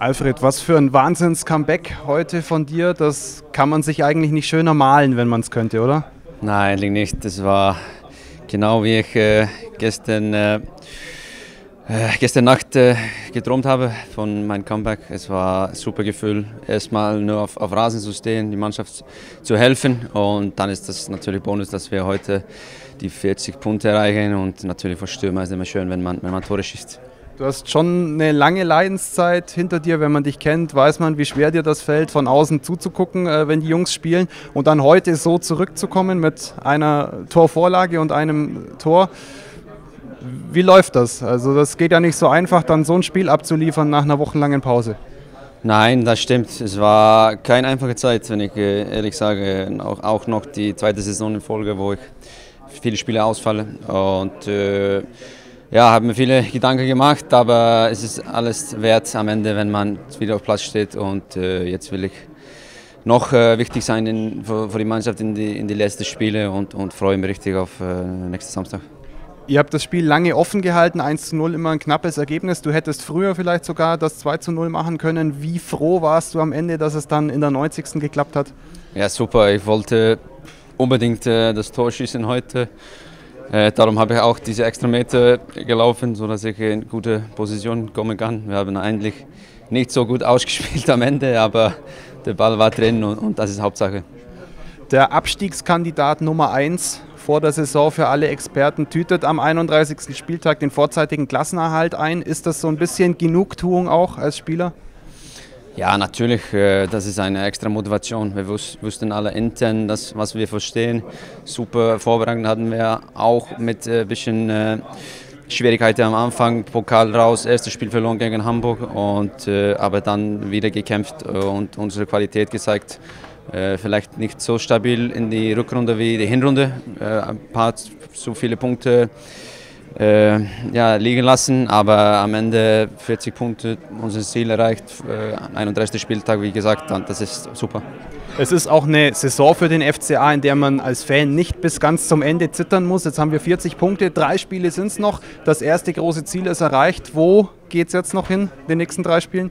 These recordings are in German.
Alfred, was für ein Wahnsinns-Comeback heute von dir. Das kann man sich eigentlich nicht schöner malen, wenn man es könnte, oder? Nein, eigentlich nicht. Das war genau wie ich äh, gestern, äh, äh, gestern Nacht äh, geträumt habe von meinem Comeback. Es war ein super Gefühl, erstmal nur auf, auf Rasen zu stehen, die Mannschaft zu helfen. Und dann ist das natürlich Bonus, dass wir heute die 40 Punkte erreichen. Und natürlich für Stürmer ist es immer schön, wenn man, wenn man Tore schießt. Du hast schon eine lange Leidenszeit hinter dir. Wenn man dich kennt, weiß man, wie schwer dir das fällt, von außen zuzugucken, äh, wenn die Jungs spielen. Und dann heute so zurückzukommen mit einer Torvorlage und einem Tor. Wie läuft das? Also das geht ja nicht so einfach, dann so ein Spiel abzuliefern nach einer wochenlangen Pause. Nein, das stimmt. Es war keine einfache Zeit, wenn ich äh, ehrlich sage. Auch, noch die zweite Saison in Folge, wo ich viele Spiele ausfalle. Und äh, ja, habe mir viele Gedanken gemacht, aber es ist alles wert am Ende, wenn man wieder auf Platz steht. Und äh, jetzt will ich noch äh, wichtig sein in, für, für, die Mannschaft in die, in die letzten Spiele und, und freue mich richtig auf äh, nächsten Samstag. Ihr habt das Spiel lange offen gehalten, 1 zu 0 immer ein knappes Ergebnis. Du hättest früher vielleicht sogar das 2 zu 0 machen können. Wie froh warst du am Ende, dass es dann in der 90. geklappt hat? Ja, super. Ich wollte unbedingt äh, das Tor schießen heute. Äh, darum habe ich auch diese extra Meter gelaufen, sodass ich in gute Position kommen kann. Wir haben eigentlich nicht so gut ausgespielt am Ende, aber der Ball war drin und, und das ist Hauptsache. Der Abstiegskandidat Nummer 1 vor der Saison für alle Experten tütet am 31. Spieltag den vorzeitigen Klassenerhalt ein. Ist das so ein bisschen Genugtuung auch als Spieler? Ja, natürlich, äh, das ist eine extra Motivation. Wir wussten alle intern, das, was wir verstehen. Super vorbereitet hatten wir auch mit ein äh, bisschen äh, Schwierigkeiten am Anfang. Pokal raus, erstes Spiel verloren gegen Hamburg, und, aber dann wieder gekämpft und unsere Qualität gezeigt. Vielleicht nicht so stabil in die Rückrunde wie die Hinrunde. Ein paar zu viele Punkte äh, ja, liegen lassen, aber am Ende 40 Punkte, unser Ziel erreicht, äh, 31. Spieltag, wie gesagt, das ist super. Es ist auch eine Saison für den FCA, in der man als Fan nicht bis ganz zum Ende zittern muss. Jetzt haben wir 40 Punkte, drei Spiele sind es noch. Das erste große Ziel ist erreicht. Wo geht es jetzt noch hin, den nächsten drei Spielen?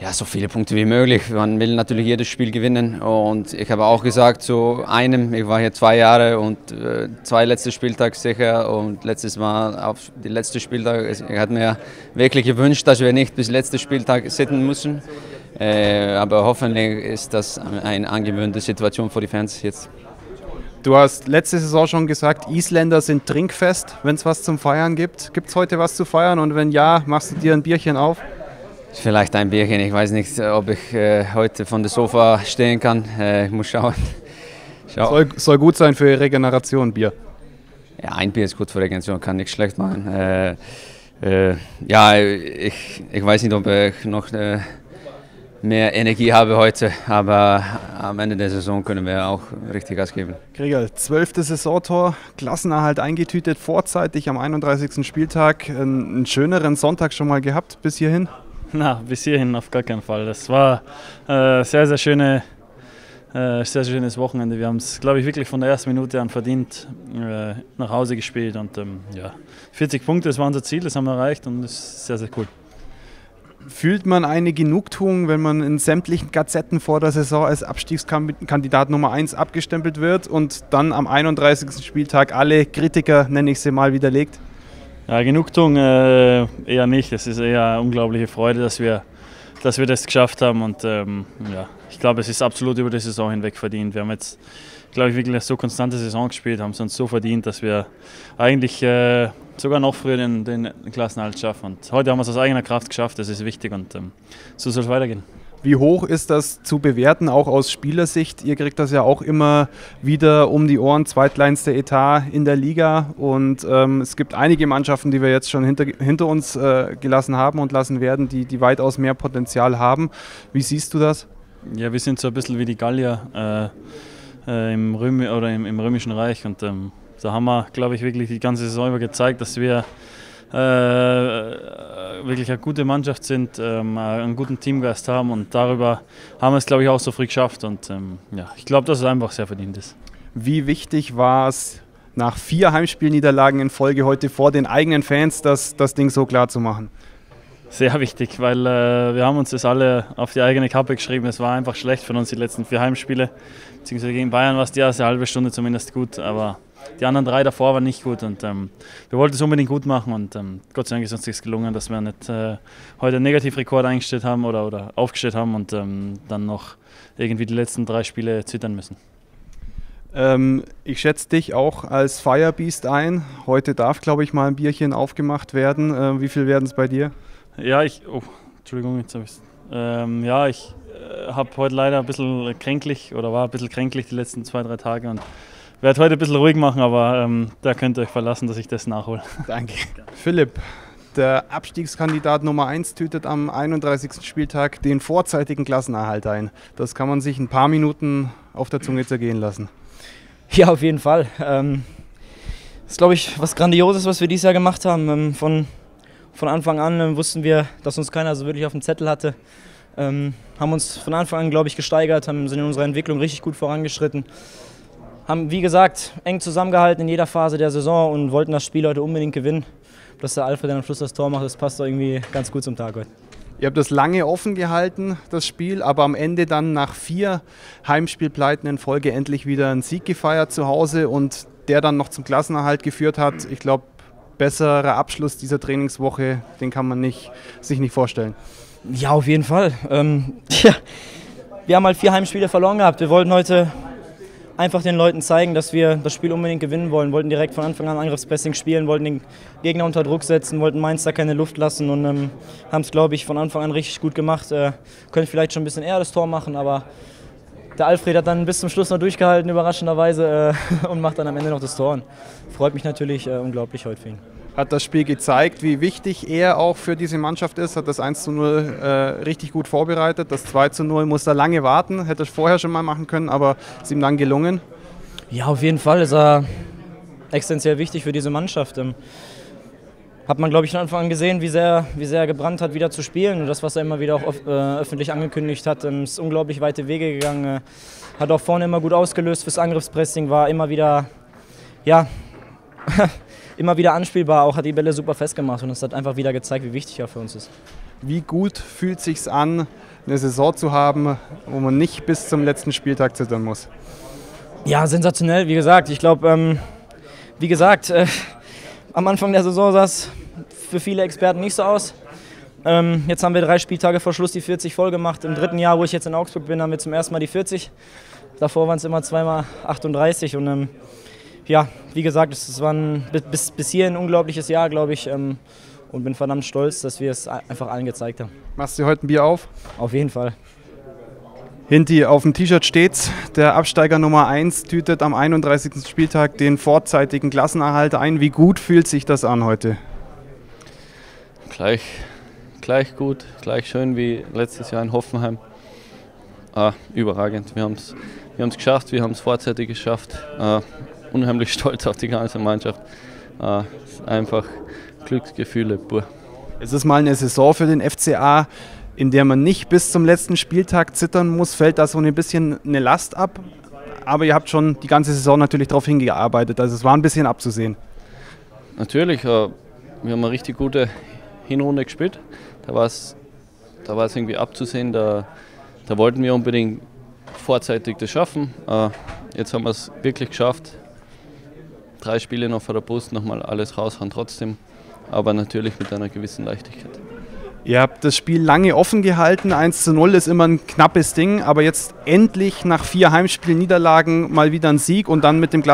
Ja, so viele Punkte wie möglich. Man will natürlich jedes Spiel gewinnen. Und ich habe auch gesagt, zu einem, ich war hier zwei Jahre und äh, zwei letzte Spieltage sicher und letztes Mal auf die letzte Spieltag. Ich hatte mir wirklich gewünscht, dass wir nicht bis letzte Spieltag sitzen müssen. Äh, aber hoffentlich ist das eine angewöhnte Situation für die Fans jetzt. Du hast letzte Saison schon gesagt, Isländer sind trinkfest, wenn es was zum Feiern gibt. Gibt es heute was zu feiern und wenn ja, machst du dir ein Bierchen auf? Vielleicht ein Bierchen. Ich weiß nicht, ob ich äh, heute von der Sofa stehen kann. Äh, ich muss schauen. Schau. Soll, soll, gut sein für Regeneration, Bier. Ja, ein Bier ist gut für Regeneration, kann nichts schlecht machen. Äh, äh ja, ich, ich weiß nicht, ob ich noch äh, mehr Energie habe heute, aber am Ende der Saison können wir auch richtig Gas geben. Kriegel, zwölftes Saisontor, Klassenerhalt eingetütet, vorzeitig am 31. Spieltag. Einen schöneren Sonntag schon mal gehabt bis hierhin? Na, bis hierhin auf gar keinen Fall. Das war äh, sehr, sehr schöne, äh, sehr, schönes Wochenende. Wir haben es, glaube ich, wirklich von der ersten Minute an verdient äh, nach Hause gespielt. Und ähm, ja, 40 Punkte, das war unser Ziel, das haben wir erreicht und das ist sehr, sehr cool. Fühlt man eine Genugtuung, wenn man in sämtlichen Gazetten vor der Saison als Abstiegskandidat Nummer 1 abgestempelt wird und dann am 31. Spieltag alle Kritiker, nenne ich sie mal, widerlegt? Ja, Genugtuung äh, eher nicht. Es ist eher eine unglaubliche Freude, dass wir, dass wir das geschafft haben. Und ähm, ja, ich glaube, es ist absolut über die Saison hinweg verdient. Wir haben jetzt, glaube ich, wirklich eine so konstante Saison gespielt, haben es uns so verdient, dass wir eigentlich äh, sogar noch früher den, den Klassenhalt schaffen. Und heute haben wir es aus eigener Kraft geschafft. Das ist wichtig und ähm, so soll es weitergehen. Wie hoch ist das zu bewerten, auch aus Spielersicht? Ihr kriegt das ja auch immer wieder um die Ohren, zweitkleinste Etat in der Liga. Und ähm, es gibt einige Mannschaften, die wir jetzt schon hinter, hinter uns äh, gelassen haben und lassen werden, die, die weitaus mehr Potenzial haben. Wie siehst du das? Ja, wir sind so ein bisschen wie die Gallier äh, äh, im, Römi oder im, im, Römischen Reich. Und ähm, da haben wir, glaube ich, wirklich die ganze Saison über gezeigt, dass wir wirklich eine gute Mannschaft sind, ähm, einen guten Teamgeist haben und darüber haben wir es, glaube ich, auch so früh geschafft. Und ähm, ja, ich glaube, dass es einfach sehr verdient ist. Wie wichtig war es, nach vier Heimspielniederlagen in Folge heute vor den eigenen Fans das, das Ding so klar zu machen? Sehr wichtig, weil äh, wir haben uns das alle auf die eigene Kappe geschrieben. Es war einfach schlecht von uns die letzten vier Heimspiele. Beziehungsweise gegen Bayern war es die erste halbe Stunde zumindest gut, aber die anderen drei davor waren nicht gut und ähm, wir wollten es unbedingt gut machen und ähm, Gott sei Dank ist uns das gelungen, dass wir nicht äh, heute einen Negativrekord eingestellt haben oder, oder aufgestellt haben und ähm, dann noch irgendwie die letzten drei Spiele zittern müssen. Ähm, ich schätze dich auch als Firebeast ein. Heute darf, glaube ich, mal ein Bierchen aufgemacht werden. Äh, wie viel werden es bei dir? Ja, ich. Oh, Entschuldigung, jetzt habe ich ähm, Ja, ich äh, habe heute leider ein bisschen kränklich oder war ein bisschen kränklich die letzten zwei, drei Tage und werde heute ein bisschen ruhig machen, aber ähm, da könnt ihr euch verlassen, dass ich das nachhole. Danke. Philipp, der Abstiegskandidat Nummer 1 tütet am 31. Spieltag den vorzeitigen Klassenerhalt ein. Das kann man sich ein paar Minuten auf der Zunge zergehen lassen. Ja, auf jeden Fall. Ähm, das ist, glaube ich, was Grandioses, was wir dieses Jahr gemacht haben. Ähm, von von Anfang an äh, wussten wir, dass uns keiner so wirklich auf dem Zettel hatte. Ähm, haben uns von Anfang an, glaube ich, gesteigert, haben, sind in unserer Entwicklung richtig gut vorangeschritten. Haben, wie gesagt, eng zusammengehalten in jeder Phase der Saison und wollten das Spiel heute unbedingt gewinnen. Dass der Alfred dann am Schluss das Tor macht, das passt doch irgendwie ganz gut zum Tag heute. Ihr habt das lange offen gehalten, das Spiel, aber am Ende dann nach vier Heimspielpleiten in Folge endlich wieder einen Sieg gefeiert zu Hause und der dann noch zum Klassenerhalt geführt hat. Ich glaube, besserer Abschluss dieser Trainingswoche, den kann man nicht, sich nicht vorstellen. Ja, auf jeden Fall. Ähm, ja, wir haben halt vier Heimspiele verloren gehabt. Wir wollten heute einfach den Leuten zeigen, dass wir das Spiel unbedingt gewinnen wollen. Wollten direkt von Anfang an Angriffspressing spielen, wollten den Gegner unter Druck setzen, wollten Mainz da keine Luft lassen und ähm, haben es, glaube ich, von Anfang an richtig gut gemacht. Äh, können vielleicht schon ein bisschen eher das Tor machen, aber der Alfred hat dann bis zum Schluss noch durchgehalten, überraschenderweise, äh, und macht dann am Ende noch das Tor. Und freut mich natürlich äh, unglaublich heute für ihn. Hat das Spiel gezeigt, wie wichtig er auch für diese Mannschaft ist, hat das 1 zu 0 äh, richtig gut vorbereitet. Das 2 zu 0 muss er lange warten, hätte es vorher schon mal machen können, aber ist ihm dann gelungen. Ja, auf jeden Fall ist er existenziell wichtig für diese Mannschaft. Ähm, hat man, glaube ich, von Anfang an gesehen, wie sehr, wie sehr er gebrannt hat, wieder zu spielen. Und das, was er immer wieder auch äh, öffentlich angekündigt hat, ähm, ist unglaublich weite Wege gegangen. Äh, hat auch vorne immer gut ausgelöst fürs Angriffspressing, war immer wieder, ja, immer wieder anspielbar, auch hat die Bälle super festgemacht und es hat einfach wieder gezeigt, wie wichtig er für uns ist. Wie gut fühlt es sich an, eine Saison zu haben, wo man nicht bis zum letzten Spieltag zittern muss? Ja, sensationell, wie gesagt. Ich glaube, ähm, wie gesagt, äh, am Anfang der Saison sah es für viele Experten nicht so aus. Ähm, jetzt haben wir drei Spieltage vor Schluss die 40 voll gemacht. Im dritten Jahr, wo ich jetzt in Augsburg bin, haben wir zum ersten Mal die 40. Davor waren es immer zweimal 38. Und ähm, ja, wie gesagt, es war ein, bis, bis hier ein unglaubliches Jahr, glaube ich. Ähm, und bin verdammt stolz, dass wir es einfach allen gezeigt haben. Machst du heute ein Bier auf? Auf jeden Fall. Hinti, auf dem T-Shirt steht's, der Absteiger Nummer 1 tütet am 31. Spieltag den vorzeitigen Klassenerhalt ein. Wie gut fühlt sich das an heute? Gleich, gleich gut, gleich schön wie letztes Jahr in Hoffenheim. Ah, überragend. Wir haben es wir geschafft, wir haben es vorzeitig geschafft. Ah, unheimlich stolz auf die ganze Mannschaft. Ah, einfach Glücksgefühle pur. Es ist mal eine Saison für den FCA in der man nicht bis zum letzten Spieltag zittern muss, fällt da so ein bisschen eine Last ab. Aber ihr habt schon die ganze Saison natürlich darauf hingearbeitet. Also es war ein bisschen abzusehen. Natürlich, äh, wir haben eine richtig gute Hinrunde gespielt. Da war es da irgendwie abzusehen, da, da wollten wir unbedingt vorzeitig das schaffen. Äh, jetzt haben wir es wirklich geschafft. Drei Spiele noch vor der Brust, nochmal alles raushauen trotzdem, aber natürlich mit einer gewissen Leichtigkeit. Ihr habt das Spiel lange offen gehalten. 1 zu 0 ist immer ein knappes Ding, aber jetzt endlich nach vier Heimspielniederlagen mal wieder ein Sieg und dann mit dem äh,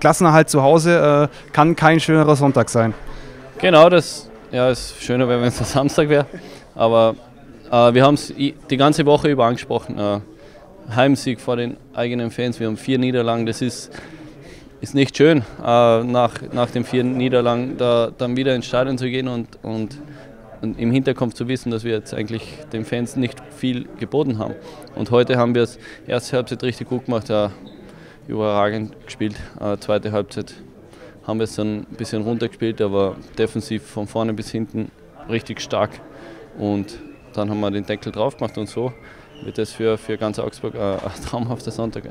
Klassenerhalt zu Hause äh, kann kein schönerer Sonntag sein. Genau, das ja, ist schöner, wenn es Samstag wäre. Aber äh, wir haben es die ganze Woche über angesprochen. Äh, Heimsieg vor den eigenen Fans. Wir haben vier Niederlagen. Das ist, ist nicht schön, äh, nach, nach den vier Niederlagen da, dann wieder ins Stadion zu gehen und, und im Hinterkopf zu wissen, dass wir jetzt eigentlich den Fans nicht viel geboten haben. Und heute haben wir es erste Halbzeit richtig gut gemacht, ja, überragend gespielt. Äh, zweite Halbzeit haben wir es dann ein bisschen runtergespielt, aber defensiv von vorne bis hinten richtig stark. Und dann haben wir den Deckel drauf gemacht und so wird das für, für ganz Augsburg ein, ein traumhafter Sonntag.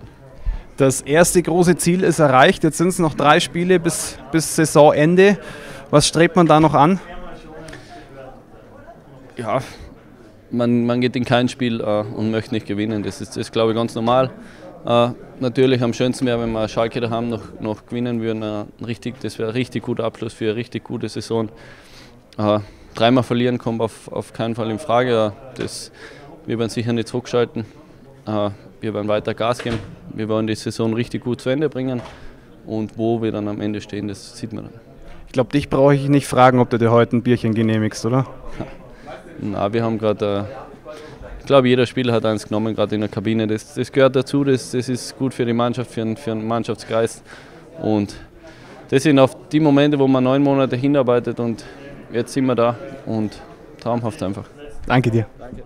Das erste große Ziel ist erreicht. Jetzt sind es noch drei Spiele bis, bis Saisonende. Was strebt man da noch an? ja, man, man geht in kein Spiel äh, und möchte nicht gewinnen. Das ist, das glaube ich, ganz normal. Äh, natürlich am schönsten wäre, wenn wir Schalke daheim noch, noch gewinnen würden. Äh, richtig, das wäre ein richtig guter Abschluss für eine richtig gute Saison. Äh, dreimal verlieren kommt auf, auf keinen Fall in Frage. Äh, das, wir werden sicher nicht zurückschalten. Wir werden weiter Gas geben. Wir wollen die Saison richtig gut zu Ende bringen. Und wo wir dann am Ende stehen, das sieht man dann. Ich glaube, dich brauche ich nicht fragen, ob du dir heute ein Bierchen genehmigst, oder? Na, wir haben gerade, äh, ich glaube, jeder Spieler hat eins genommen, gerade in der Kabine. Das, das gehört dazu, das, das ist gut für die Mannschaft, für, einen, für einen Mannschaftsgeist. Und das sind auf die Momente, wo man neun Monate hinarbeitet und jetzt sind wir da und traumhaft einfach. Danke dir. Danke.